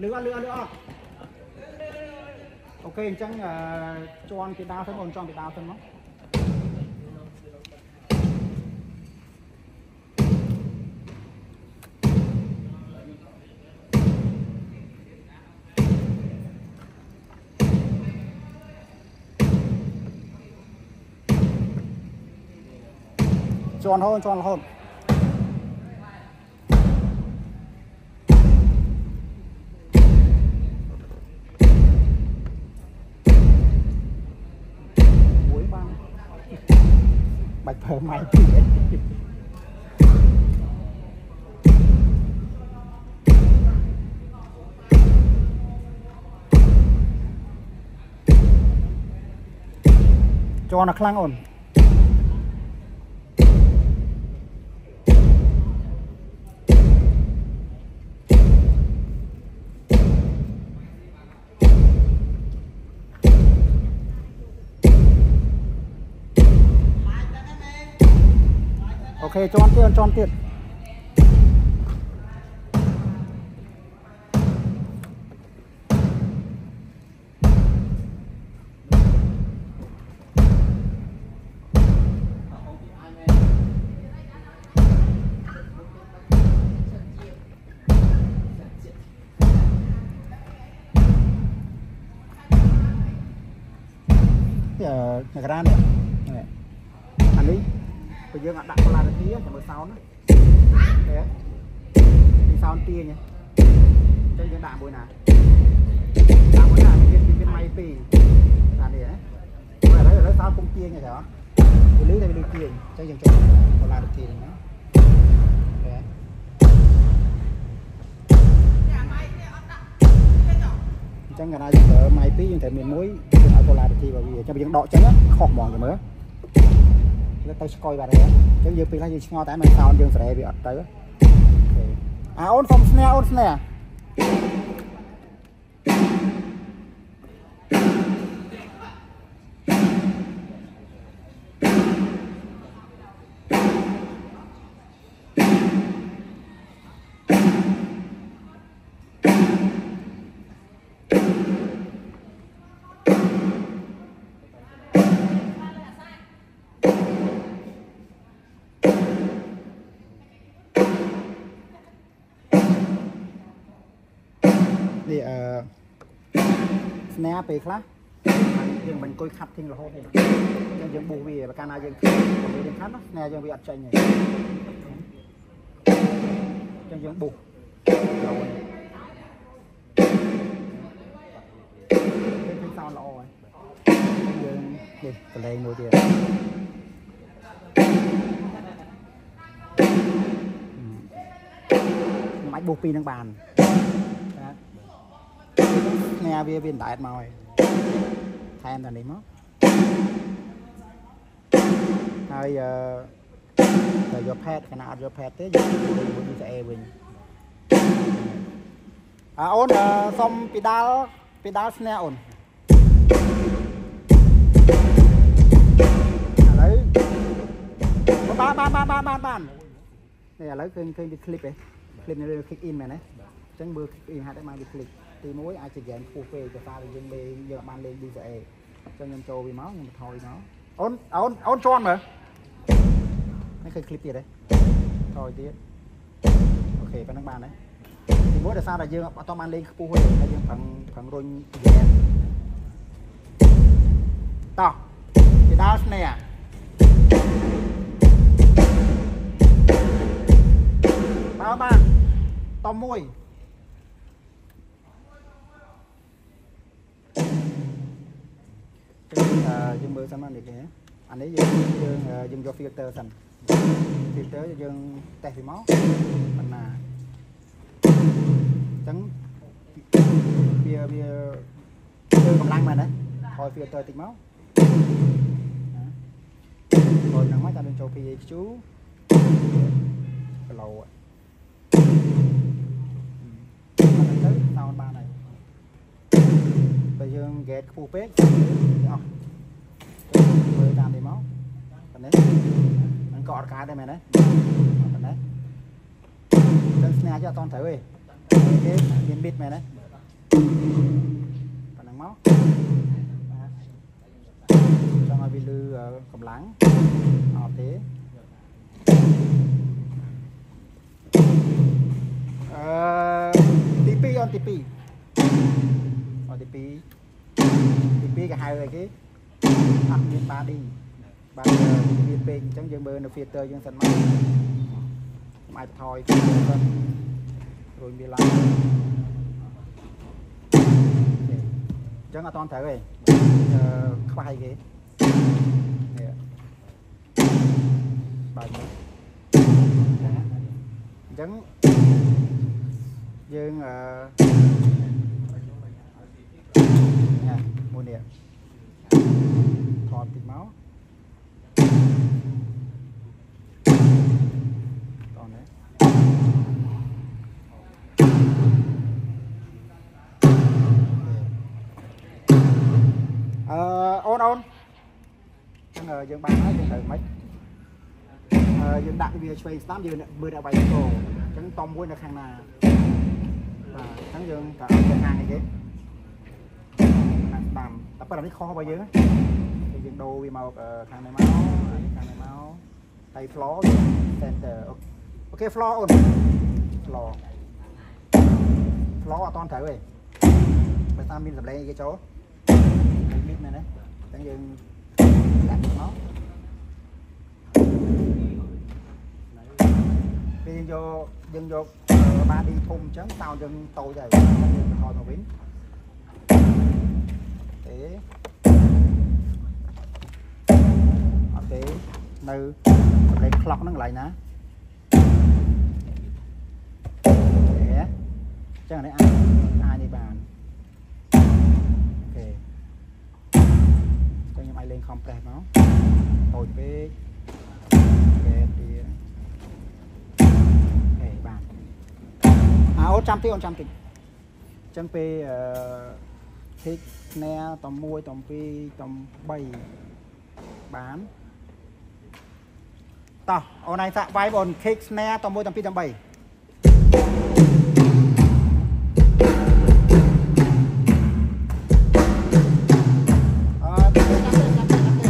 លឺអត់លឺអត់លឺអត់អូខេអញ្ចឹងជន់ពីដាវទៅអូនចង់ពីដាវទៅមកជន់រហូតជន់រហូត បាច់ប្រើម៉ៃពីរជន់ដល់ខ្លាំងអូន អូខេជន់ទៀតជន់ទៀត បើយើងអត់ដាក់កូឡារទីចាំមើលសោនណាទេនេះសោនទាញអញ្ចឹងយើងដាក់មួយណាដាក់មួយណាមានមានម៉ៃពីរអានេះហ៎ឥឡូវឥឡូវសោនពុំទាញហ៎វាលឺតែវាលឺទាញអញ្ចឹងយើងចូលកូឡារទីហ្នឹងណាទេអញ្ចឹងកាលណាយើងប្រើម៉ៃពីរយើងត្រូវមានមួយយើងឲ្យកូឡារទីរបស់វាអញ្ចឹងយើងដកចឹងខុសហ្មងចាំមើល វាទៅស្គយបាត់ហើយអញ្ចឹងយើងពេលខ្លះយើងឆ្ងល់តែមិនសោនយើងស្រែវាអត់ទៅអាអូនសុំស្នែអូនស្នែ នេះអឺស្នែពេលខ្លះយើងមិនអង្គុយខាត់ทิ้งរហូតទេអញ្ចឹងយើងបុះវាបើកាលណាយើងពេលយើងខាត់ណាស្នែយើងវាអត់ចេញទេអញ្ចឹងយើងបុះរហូតពេលឃើញសោនល្អហើយយើងនេះកន្លែងមួយទៀតមិនអាចបុះពីរនឹងបានណា ផ្ញើវាវាដែតមកហើយថែមតែនេះមកហើយអឺតែយកផេតកណាអត់យកផេតទេយកមួយស្អេវិញអើអូនសុំពីដាល់ពីដាល់ស្នះអូនឥឡូវបានបានបានបានបានបានឥឡូវឃើញឃើញវា clip ឯង clip នេះ click in មែនទេអញ្ចឹងមើល click in ហាត់ឲ្យបានវា click ទី1អាចជា game ខ្ពស់ពេកដោយសារតែយើងលេងយើងអត់បានលេង DCA អញ្ចឹងខ្ញុំចូលវាមកខ្ញុំបន្ថយមកអូនអូនអូនជន់មើលនេះឃើញ clip ទៀតទេថយទៀតអូខេប៉ណ្ណឹងបានហើយទី1ដោយសារតែយើងអត់តបានលេងខ្ពស់ទេតែយើងប្រឹងប្រឹងរុញ game តោះពីដល់ស្នេហ៍បានបានតមួយ យើងមើលសិនមកនេះគេអានេះយើងយើងយើងយក filter សិន filter យើងតេស្តវាមកប៉ុណ្ណាអញ្ចឹងវាវាធ្វើកម្លាំងមែនទេថយ filter តិចមកណាថយហ្នឹងមកចាំយើងចូល PHQ គីឡូហ្នឹងទៅសោនបានហើយបើយើង gate ខ្ពស់ពេកអស់មើល តាមនេះមកប៉ុណ្ណេះมันក៏អត់កើតដែរមែនទេប៉ុណ្ណេះចឹងស្នែចអត់តន់ត្រូវទេគេមានប៊ីតមែនទេប៉ុណ្ណឹងមកបាទចង់ឲ្យវាលឺអឺកម្លាំងអត់ទេអឺទី2អូនទី2អូនទី2ទី2គេហៅអីគេ អត់មានបាឌីបាទវាពេកអញ្ចឹងយើងមើលនៅ filter យើងសិនមកខ្ញុំអាចថយ filter សិនរួចវាឡើងអញ្ចឹងអត់តន់ត្រូវទេអឺខ្វះអីគេនេះបាទមើលអញ្ចឹងយើងអឺណាមួយនេះ ថតតិចមកតោះនេះអឺអូនអូនអញ្ចឹងយើងបានហើយយើងត្រូវមិនអឺយើងដាក់វាឆ្វេងស្ដាំយើងមើលដល់បាយកោអញ្ចឹងតំមួយនៅខាងណាបាទអញ្ចឹងយើងត្រូវឲ្យទៅខាងនេះគេខាងស្ដាំតែប៉ុន្តែនេះខុសរបស់យើងគឺ យើងដូរវាមកខាងនេះមកខាងនេះមកដៃ floor center អូខេ floor អូន floor floor អត់តន់ត្រូវទេបើតាមមានសម្លេងអីគេចូលមីតមែនទេអញ្ចឹងយើងដាក់មកពេលយើងយកយើងយកបាឌីធំអញ្ចឹងតោយើងតូចហើយយើងបន្ថយមកវិញទេ ទេនៅសម្លេងខ្លុកហ្នឹងកន្លែងណាទេអញ្ចឹងនេះអាចអាចនេះបានអូខេ cho ខ្ញុំឲ្យលេង compress មកតូចពេកគេទៀតអូខេបានអើអូនចាំតិចអូនចាំតិចអញ្ចឹងពេលអឺ thick snare ត1ត2ត3បាន តោះអូនឯងសាក់វាយបង kick snare ត1ត2ត3អឺចាំទេចាំទេចាំទេ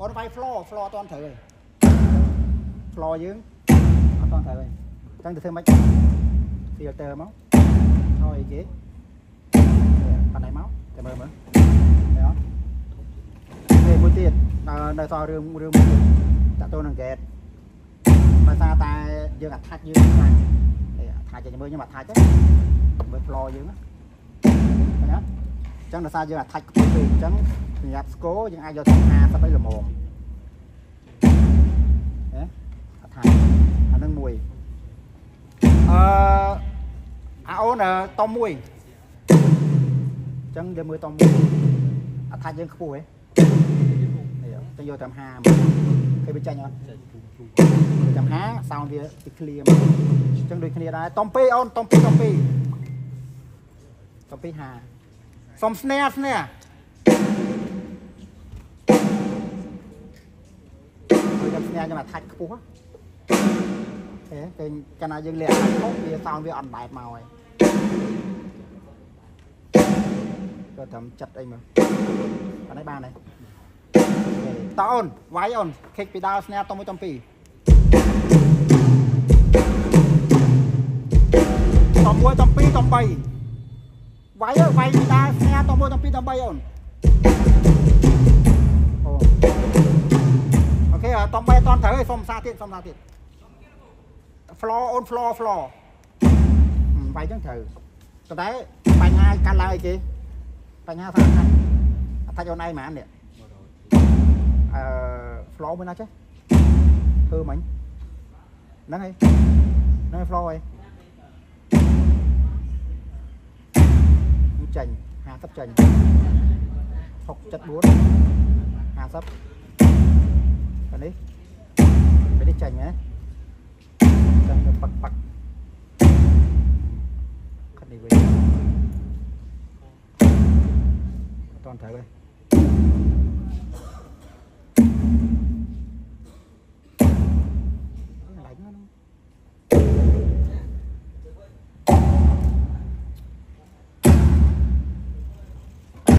អូនវាយ floor floor អត់តន់ត្រូវទេ floor យើងអត់តន់ត្រូវទេអញ្ចឹងទៅធ្វើម៉េច filter មកថយអីគេប៉ាណៃមកតែមើលមើលឃើញអត់នេះមួយ ទៀតនៅនៅសល់រឿងរឿងមួយទៀតតាក់ទងនឹង gate ដោយសារតែយើងអាថាច់យើងខ្លាំងអីអាថាច់យើងមើលខ្ញុំអាថាច់ទេមើល floor យើងណាឃើញអត់អញ្ចឹងដោយសារយើងអាថាច់ខ្ពស់ពេកអញ្ចឹងសម្រាប់ score យើងអាចយកទៅ50ឲ្យល្មមហ៎អាថាច់អានឹងមួយអឺអាអូនអឺតុំមួយអញ្ចឹងយើងមើលតុំមួយអាថាច់យើងខ្ពស់ហ៎នេះ ទៅយកតាម50ឃើញវាចាញ់អត់ចាំ50 sound វាវា clear មកអញ្ចឹងដូចគ្នាដែរតុំពីរអូនតុំពីរតុំពីរតុំពីរ50សុំស្នេហ៍ស្នេហ៍មើលតាមស្នេហ៍ខ្ញុំអាថាច់ខ្ពស់ហ៎ហេគេកាលណាយើងលាក់អាថាច់ខ្ពស់វា sound វាអត់បែបមកហើយក៏ត្រឹមចិត្តអីមើលអានេះបានហើយ តអូនវាយអូនខិចពីដើរស្នេហ៍តុំមួយតុំពីរតុំមួយតុំពីរតុំបីវាយអើវាយពីដើរស្នេហ៍តុំមួយតុំពីរតុំបីអូនអូអូខេតុំបីអត់តន់ត្រូវទេសុំសាទៀតសុំសាទៀត floor អូន floor floor វាយចឹងត្រូវប៉ុន្តែបញ្ហាកាត់ឡើងអីគេបញ្ហាថាថាអថាច់អូនឯងហ្មងនេះអឺ floor មួយណាចេះធ្វើមិញហ្នឹងហើយហ្នឹងហើយ floor ហើយចេញ50ចេញ6 74 50អានេះពេលនេះចេញហ៎ចឹងទៅប៉ាក់ប៉ាក់ខាត់នេះវិញអត់តន់ត្រូវទេ